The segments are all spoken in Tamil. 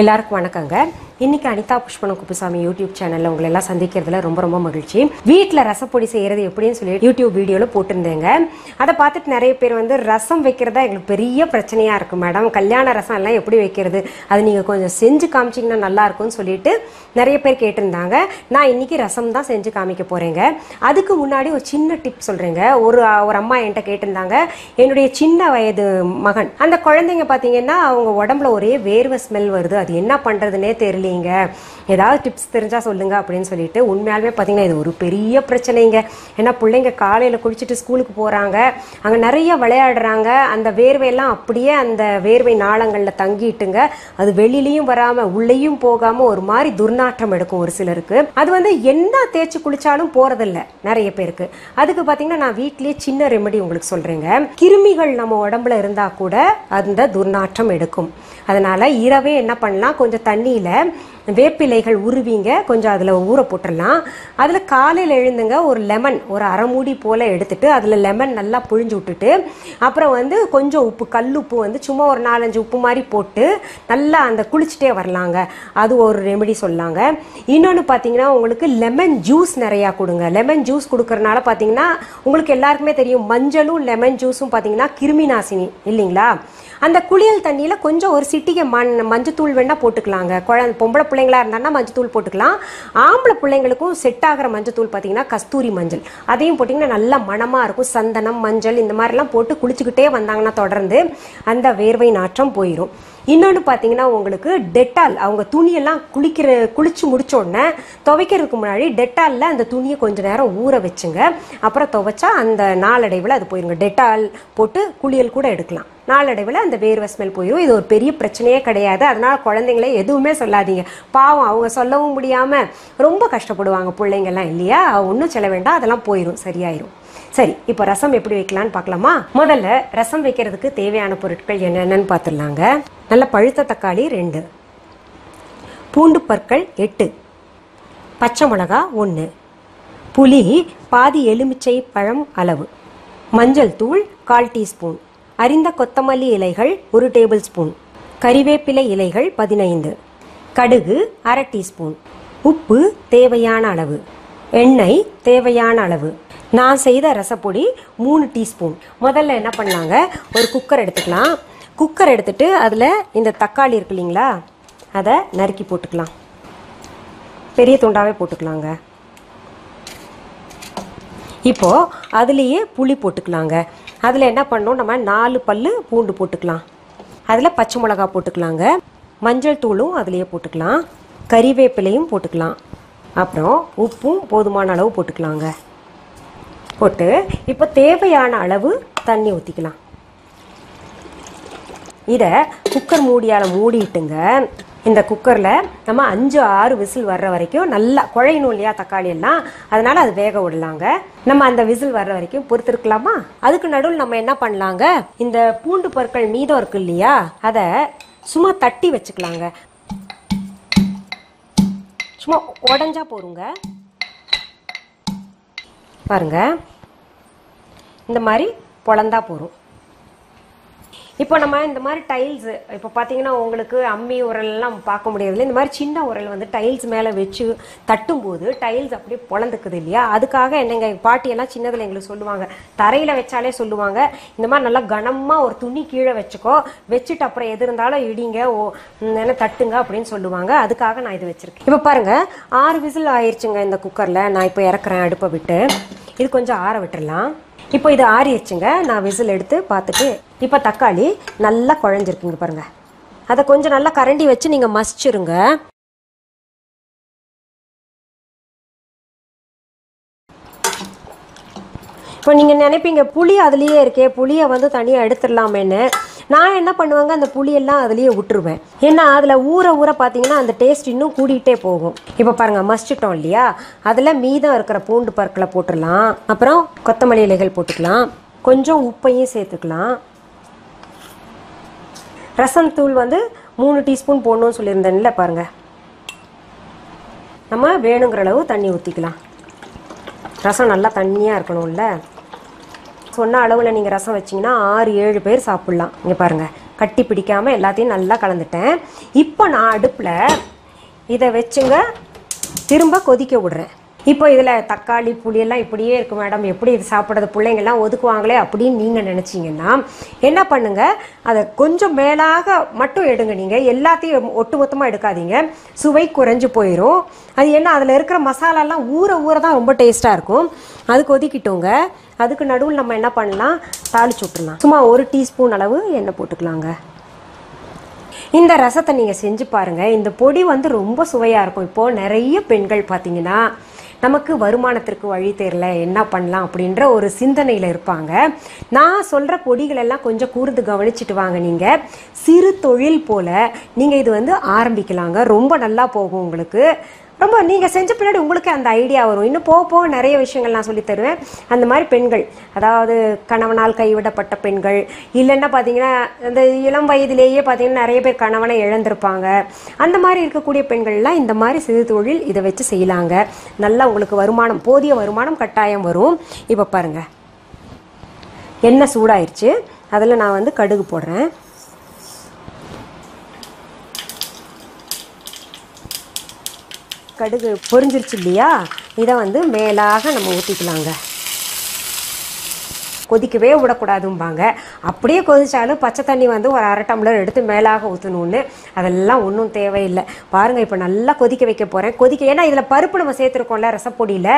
எல்லாருக்கும் வணக்கங்க. இன்னைக்கு அனிதா புஷ்பன குப்புசாமி யூடியூப் சேனல்ல உங்களை எல்லாம் சந்திக்கிறதுல ரொம்ப ரொம்ப மகிழ்ச்சி. வீட்டில் ரசப்பொடி செய்யறது எப்படின்னு சொல்லி யூடியூப் வீடியோல போட்டிருந்தேங்க. அதை பார்த்துட்டு நிறைய பேர் வந்து ரசம் வைக்கிறதா எங்களுக்கு பெரிய பிரச்சனையா இருக்கு மேடம் கல்யாண ரசம் எல்லாம் எப்படி வைக்கிறது? அது நீங்க கொஞ்சம் செஞ்சு காமிச்சிங்கன்னா நல்லா இருக்கும்னு சொல்லிட்டு நிறைய பேர் கேட்டிருந்தாங்க. நான் இன்னைக்கு ரசம் தான் செஞ்சு காமிக்க போறேங்க. அதுக்கு முன்னாடி ஒரு சின்ன டிப் சொல்றேங்க. ஒரு ஒரு அம்மா என்கிட்ட கேட்டிருந்தாங்க. என்னுடைய சின்ன வயது மகன். அந்த குழந்தைங்க பார்த்தீங்கன்னா அவங்க உடம்புல ஒரே வேர்வை ஸ்மெல் வருது. அது என்ன பண்றதுனே தெரியலீங்க ஏதாவது டிப்ஸ் தெரிஞ்சா சொல்லுங்க அப்படின்னு சொல்லிட்டு உண்மையாலுமே பார்த்தீங்கன்னா இது ஒரு பெரிய பிரச்சனைங்க. ஏன்னா பிள்ளைங்க காலையில் குளிச்சுட்டு ஸ்கூலுக்கு போறாங்க. அங்க நிறைய விளையாடுறாங்க. அந்த வேர்வையெல்லாம் அப்படியே அந்த வேர்வை நாளங்களில் தங்கிட்டுங்க. அது வெளியிலயும் வராம உள்ளேயும் போகாமல் ஒரு மாதிரி துர்நாற்றம் எடுக்கும் ஒரு சிலருக்கு. அது வந்து என்ன தேய்ச்சி குளிச்சாலும் போகிறதில்ல நிறைய பேருக்கு. அதுக்கு பார்த்தீங்கன்னா நான் வீட்டிலேயே சின்ன ரெமெடி உங்களுக்கு சொல்றேங்க. கிருமிகள் நம்ம உடம்புல இருந்தா கூட அந்த துர்நாற்றம் எடுக்கும். அதனால இரவே என்ன பண்ணலாம்? கொஞ்சம் தண்ணியில வேப்பிலைகள் உருவிங்க. கொஞ்சம் அதில் ஊற போட்டுடலாம். அதில் காலையில் எழுந்துங்க ஒரு லெமன் ஒரு அரைமூடி போல் எடுத்துட்டு அதில் லெமன் நல்லா புழிஞ்சு விட்டுட்டு அப்புறம் வந்து கொஞ்சம் உப்பு கல் உப்பு வந்து சும்மா ஒரு நாலஞ்சு உப்பு மாதிரி போட்டு நல்லா அந்த குளிச்சுட்டே வரலாங்க. அது ஒரு ரெமெடி சொல்லாங்க. இன்னொன்று பார்த்தீங்கன்னா உங்களுக்கு லெமன் ஜூஸ் நிறையா கொடுங்க. லெமன் ஜூஸ் கொடுக்கறனால பார்த்தீங்கன்னா உங்களுக்கு எல்லாருக்குமே தெரியும். மஞ்சளும் லெமன் ஜூஸும் பார்த்தீங்கன்னா கிருமி நாசினி இல்லைங்களா? அந்த குளியல் தண்ணியில் கொஞ்சம் ஒரு சிட்டிகை மண் மஞ்சத்தூள் வேணால் போட்டுக்கலாங்க. குழந்தை பொம்பளை பிள்ளைங்களா இருந்தாங்கன்னா மஞ்சத்தூள் போட்டுக்கலாம். ஆம்பளை பிள்ளைங்களுக்கும் செட் ஆகிற மஞ்சத்தூள் பார்த்தீங்கன்னா கஸ்தூரி மஞ்சள். அதையும் போட்டிங்கன்னா நல்லா மணமாக இருக்கும். சந்தனம் மஞ்சள் இந்த மாதிரிலாம் போட்டு குளிச்சுக்கிட்டே வந்தாங்கன்னா தொடர்ந்து அந்த வேர்வை நாற்றம் போயிடும் இன்னொன்று பார்த்தீங்கன்னா உங்களுக்கு டெட்டால் அவங்க துணியெல்லாம் குளிக்கிற குளிச்சு முடிச்ச உடனே துவைக்கிறதுக்கு முன்னாடி டெட்டாலில் அந்த துணியை கொஞ்சம் நேரம் ஊற வச்சுங்க. அப்புறம் துவைச்சா அந்த நாளடைவில் அது போயிருங்க. டெட்டால் போட்டு குளியல் கூட எடுக்கலாம். நாளடைவில் அந்த வேர்வை ஸ்மெல் போயிடும் இது ஒரு பெரிய பிரச்சனையே கிடையாது. அதனால் குழந்தைங்களே எதுவுமே சொல்லாதீங்க. பாவம் அவங்க சொல்லவும் முடியாமல் ரொம்ப கஷ்டப்படுவாங்க. பிள்ளைங்கெல்லாம் இல்லையா? ஒன்றும் சொல்ல வேண்டாம் அதெல்லாம் போயிடும் சரியாயிரும். சரி இப்போ ரசம் எப்படி வைக்கலாம்னு பார்க்கலாமா? முதல்ல ரசம் வைக்கிறதுக்கு தேவையான பொருட்கள் என்னென்னு பார்த்துடலாங்க. நல்ல பழுத்த தக்காளி ரெண்டு. பூண்டு பற்கள் எட்டு. பச்சை மிளகா ஒன்று புளி பாதி எலுமிச்சை பழம் அளவு. மஞ்சள் தூள் கால் டீஸ்பூன். அரிந்த கொத்தமல்லி இலைகள் ஒரு டேபிள் ஸ்பூன். கறிவேப்பிலை இலைகள் பதினைந்து. கடுகு அரை டீஸ்பூன். உப்பு தேவையான அளவு. எண்ணெய் தேவையான அளவு. நான் செய்த ரசப்பொடி மூணு டீஸ்பூன். முதல்ல என்ன பண்ணாங்க? ஒரு குக்கர் எடுத்துக்கலாம். குக்கர் எடுத்துட்டு அதில் இந்த தக்காளி இருக்கு இல்லைங்களா? அதை நறுக்கி போட்டுக்கலாம். பெரிய துண்டாவே போட்டுக்கலாங்க. இப்போது அதுலேயே புளி போட்டுக்கலாங்க. அதில் என்ன பண்ணோம் நம்ம நாலு பல் பூண்டு போட்டுக்கலாம். அதில் பச்சை மிளகா போட்டுக்கலாங்க. மஞ்சள் தூளும் அதுலேயே போட்டுக்கலாம். கறிவேப்பிலையும் போட்டுக்கலாம். அப்புறம் உப்பும் போதுமான அளவு போட்டுக்கலாங்க. போட்டு இப்போ தேவையான அளவு தண்ணி ஊற்றிக்கலாம் இதை குக்கர் மூடியால் மூடிட்டுங்க. இந்த குக்கரில் நம்ம அஞ்சு ஆறு விசில் வர்ற வரைக்கும் நல்லா குழையணும் இல்லையா தக்காளி எல்லாம்? அதனால் அது வேக விடலாங்க. நம்ம அந்த விசில் வர்ற வரைக்கும் பொறுத்திருக்கலாமா? அதுக்கு நடுவில் நம்ம என்ன பண்ணலாங்க? இந்த பூண்டு பொருட்கள் மீதம் இருக்கு இல்லையா? அதை சும்மா தட்டி வச்சுக்கலாங்க. சும்மா உடஞ்சா போருங்க பாருங்கள் இந்த மாதிரி பொழந்தா போகும் இப்போ நம்ம இந்த மாதிரி டைல்ஸ் இப்போ பார்த்தீங்கன்னா உங்களுக்கு அம்மி உரல்லாம் பார்க்க முடியாதுல்ல இந்த மாதிரி சின்ன உரல் வந்து டைல்ஸ் மேலே வச்சு தட்டும்போது டைல்ஸ் அப்படியே பொழந்துக்குது இல்லையா? அதுக்காக என்னங்க பாட்டியெல்லாம் சின்னதில் எங்களுக்கு சொல்லுவாங்க. தரையில் வச்சாலே சொல்லுவாங்க. இந்த மாதிரி நல்லா கனமாக ஒரு துணி கீழே வச்சுக்கோ. வச்சுட்டு அப்புறம் எது இருந்தாலும் இடிங்க ஓ என்ன தட்டுங்க அப்படின்னு சொல்லுவாங்க. அதுக்காக நான் இது வச்சுருக்கேன். இப்போ பாருங்கள் ஆறு விசில் ஆயிடுச்சுங்க இந்த குக்கரில் நான் இப்போ இறக்குறேன் அடுப்பை விட்டு. இது கொஞ்சம் ஆற விட்டுறலாம். இப்போ இது ஆறிடுச்சுங்க. நான் விசில் எடுத்து பார்த்துட்டு இப்போ தக்காளி நல்லா குழஞ்சிருக்குங்க பாருங்க. அதை கொஞ்சம் நல்லா கரண்டி வச்சு நீங்கள் மசிச்சிருங்க. இப்போ நீங்கள் நினைப்பீங்க புளி அதுலேயே இருக்கே புளியை வந்து தனியாக எடுத்துடலாமேன்னு. நான் என்ன பண்ணுவேங்க அந்த புளியெல்லாம் அதுலேயே விட்டுருவேன் ஏன்னா அதில் ஊற ஊற பார்த்தீங்கன்னா அந்த டேஸ்ட் இன்னும் கூடிகிட்டே போகும். இப்போ பாருங்கள் மசிச்சிட்டோம் இல்லையா? அதில் மீதம் இருக்கிற பூண்டு பற்களை போட்டுடலாம். அப்புறம் கொத்தமல்லி இலைகள் போட்டுக்கலாம். கொஞ்சம் உப்பையும் சேர்த்துக்கலாம். ரசம் தூள் வந்து மூணு டீஸ்பூன் போடணும்னு சொல்லியிருந்தேன்ல பாருங்கள் நம்ம வேணுங்கிற அளவு தண்ணி ஊற்றிக்கலாம் ரசம் நல்லா தண்ணியாக இருக்கணும்ல. சொன்ன அளவில் நீங்கள் ரசம் வச்சிங்கன்னா ஆறு ஏழு பேர் சாப்பிட்லாம். இங்கே பாருங்கள் கட்டி பிடிக்காமல் எல்லாத்தையும் நல்லா கலந்துட்டேன். இப்போ நான் அடுப்பில் இதை வச்சுங்க திரும்ப கொதிக்க விடுறேன். இப்போ இதில் தக்காளி புளியெல்லாம் இப்படியே இருக்கு மேடம். எப்படி இது சாப்பிட்றது? பிள்ளைங்கெல்லாம் ஒதுக்குவாங்களே அப்படின்னு நீங்கள் நினச்சிங்கன்னா என்ன பண்ணுங்கள் அதை கொஞ்சம் மேலாக மட்டும் எடுங்க நீங்கள் எல்லாத்தையும் ஒட்டுமொத்தமாக எடுக்காதீங்க. சுவை குறைஞ்சி போயிடும் அது என்ன அதில் இருக்கிற மசாலாலாம் ஊற ஊற தான் ரொம்ப டேஸ்ட்டாக இருக்கும். அது கொதிக்கிட்டோங்க. அதுக்கு நடுவில் நம்ம என்ன பண்ணலாம்? தாளிச்சு விட்டுலாம் சும்மா ஒரு டீஸ்பூன் அளவு எண்ணெய் போட்டுக்கலாங்க. இந்த ரசத்தை நீங்கள் செஞ்சு பாருங்கள் இந்த பொடி வந்து ரொம்ப சுவையாக இருக்கும். இப்போது நிறைய பெண்கள் பார்த்தீங்கன்னா நமக்கு வருமானத்திற்கு வழி தெரியல என்ன பண்ணலாம் அப்படின்ற ஒரு சிந்தனையில் இருப்பாங்க. நான் சொல்கிற பொடிகள் எல்லாம் கொஞ்சம் கூர்ந்து கவனிச்சுட்டு வாங்க நீங்கள் சிறு தொழில் போல் நீங்கள் இது வந்து ஆரம்பிக்கலாங்க. ரொம்ப நல்லா போகும் உங்களுக்கு. ரொம்ப நீங்கள் செஞ்ச பின்னாடி உங்களுக்கு அந்த ஐடியா வரும். இன்னும் போக போக நிறைய விஷயங்கள் நான் சொல்லித் தருவேன். அந்த மாதிரி பெண்கள் அதாவது கணவனால் கைவிடப்பட்ட பெண்கள் இல்லைன்னா பார்த்தீங்கன்னா அந்த இளம் வயதிலேயே பார்த்தீங்கன்னா நிறைய பேர் கணவனை இழந்திருப்பாங்க. அந்த மாதிரி இருக்கக்கூடிய பெண்கள்லாம் இந்த மாதிரி சிறு தொழில் இதை வச்சு செய்யலாங்க. நல்லா உங்களுக்கு வருமானம் போதிய வருமானம் கட்டாயம் வரும். இப்போ பாருங்க. எண்ணெய் சூடாயிருச்சு. அதில் நான் வந்து கடுகு போடுறேன். கடுகு பொரிஞ்சிருச்சு இல்லையா? இதை வந்து மேலாக நம்ம ஊற்றிக்கலாங்க கொதிக்கவே விடக்கூடாதும்பாங்க. அப்படியே கொதிச்சாலும் பச்சை தண்ணி வந்து ஒரு அரை டம்ளர் எடுத்து மேலாக ஊற்றணும்னு அதெல்லாம் ஒன்றும் தேவையில்லை. பாருங்கள் இப்போ நல்லா கொதிக்க வைக்க போகிறேன் கொதிக்க ஏன்னா இதில் பருப்பு நம்ம சேர்த்துருக்கோம்ல ரசப்பொடியில்.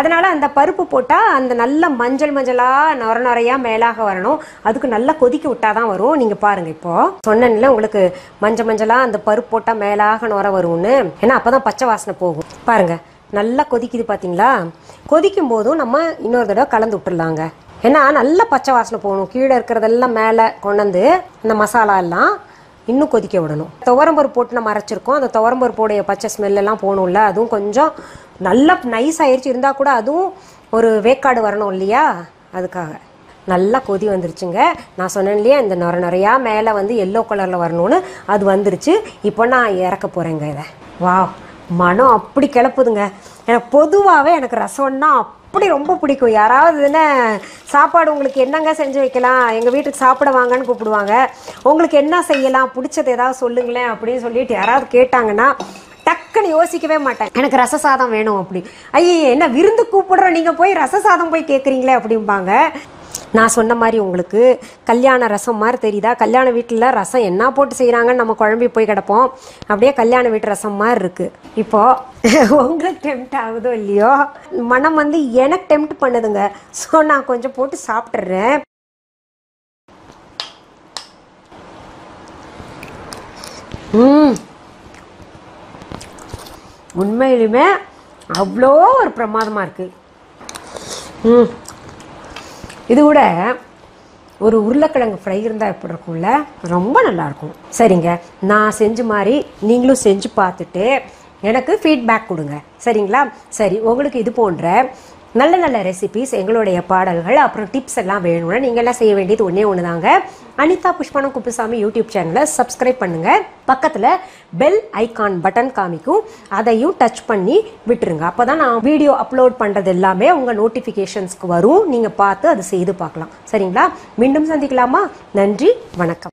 அதனால் அந்த பருப்பு போட்டால் அந்த நல்ல மஞ்சள் மஞ்சளாக நொர நொறையாக மேலாக வரணும். அதுக்கு நல்லா கொதிக்க விட்டால் தான் வரும். நீங்கள் பாருங்கள் இப்போது சொன்னேன்ல உங்களுக்கு மஞ்சள் மஞ்சளாக அந்த பருப்பு போட்டால் மேலாக நுர வரும்னு. ஏன்னா அப்போ தான் பச்சை வாசனை போகும். பாருங்கள் நல்லா கொதிக்குது பார்த்தீங்களா கொதிக்கும் போதும் நம்ம இன்னொரு தடவை கலந்து விட்டுடலாங்க ஏன்னா நல்லா பச்சை வாசனை போகணும். கீழே இருக்கிறதெல்லாம் மேலே கொண்டு வந்து இந்த மசாலா எல்லாம் இன்னும் கொதிக்க விடணும். துவரம்பருப்பு போட்டு நம்ம அரைச்சிருக்கோம். அந்த துவரம்பருப்போடைய பச்சை ஸ்மெல்லாம் போகணும்ல. அதுவும் கொஞ்சம் நல்லா நைஸ் ஆயிடுச்சு இருந்தால் கூட அதுவும் ஒரு வேக்காடு வரணும் இல்லையா? அதுக்காக. நல்லா கொதி வந்துருச்சுங்க. நான் சொன்னேன் இல்லையா இந்த நொர நிறையா மேலே வந்து எல்லோ கலரில் வரணும்னு. அது வந்துருச்சு. இப்போ நான் இறக்க போகிறேங்க இதை. வா மனம் அப்படி கிளப்புதுங்க. எனக்கு பொதுவாகவே எனக்கு ரசம்னா அப்படி ரொம்ப பிடிக்கும். யாராவது என்ன சாப்பாடு உங்களுக்கு என்னங்க செஞ்சு வைக்கலாம்? எங்கள் வீட்டுக்கு சாப்பிட வாங்கன்னு கூப்பிடுவாங்க. உங்களுக்கு என்ன செய்யலாம்? பிடிச்சது ஏதாவது சொல்லுங்களேன் அப்படின்னு சொல்லிட்டு யாராவது கேட்டாங்கன்னா டக்குன்னு யோசிக்கவே மாட்டேன். எனக்கு ரச சாதம் வேணும் அப்படி. ஐயே என்ன விருந்து கூப்பிடுறோம் நீங்கள் போய் ரச சாதம் போய் கேட்குறீங்களே அப்படிம்பாங்க. நான் சொன்ன மாதிரி உங்களுக்கு கல்யாண ரசம் மாதிரி தெரியுதா? கல்யாண வீட்டில் ரசம் என்ன போட்டு செய்கிறாங்கன்னு நம்ம குழம்பி போய் கிடப்போம். அப்படியே கல்யாண வீட்டு ரசம் மாதிரி இருக்குது இப்போது உங்களுக்கு டெம்ட் ஆகுதோ இல்லையோ? மனம் வந்து எனக்கு டெம்ட் பண்ணுதுங்க. ஸோ நான் கொஞ்சம் போட்டு சாப்பிட்றேன் ம். உண்மையிலுமே அவ்வளோ ஒரு பிரமாதமாக இருக்குது ம். இது கூட ஒரு உருளைக்கிழங்கு ஃப்ரை இருந்தால் எப்படி இருக்கும்ல? ரொம்ப நல்லாயிருக்கும் சரிங்க. நான் செஞ்ச மாதிரி நீங்களும் செஞ்சு பார்த்துட்டு எனக்கு ஃபீட்பேக் கொடுங்க. சரிங்களா? சரி உங்களுக்கு இது போன்ற நல்ல நல்ல ரெசிபிஸ் எங்களுடைய பாடல்கள் அப்புறம் டிப்ஸ் எல்லாம் வேணும்னா நீங்கள் எல்லாம் செய்ய வேண்டியது ஒன்றே ஒன்று தாங்க அனிதா புஷ்பனம் குப்புசாமி யூடியூப் சேனலை சப்ஸ்கிரைப் பண்ணுங்க. பக்கத்தில் பெல் ஐகான் பட்டன் காமிக்கும். அதையும் டச் பண்ணி விட்டுருங்க. அப்போ தான் நான் வீடியோ அப்லோட் பண்ணுறது எல்லாமே உங்கள் நோட்டிஃபிகேஷன்ஸ்க்கு வரும். நீங்கள் பார்த்து அதை செய்து பார்க்கலாம். சரிங்களா? மீண்டும் சந்திக்கலாமா? நன்றி வணக்கம்.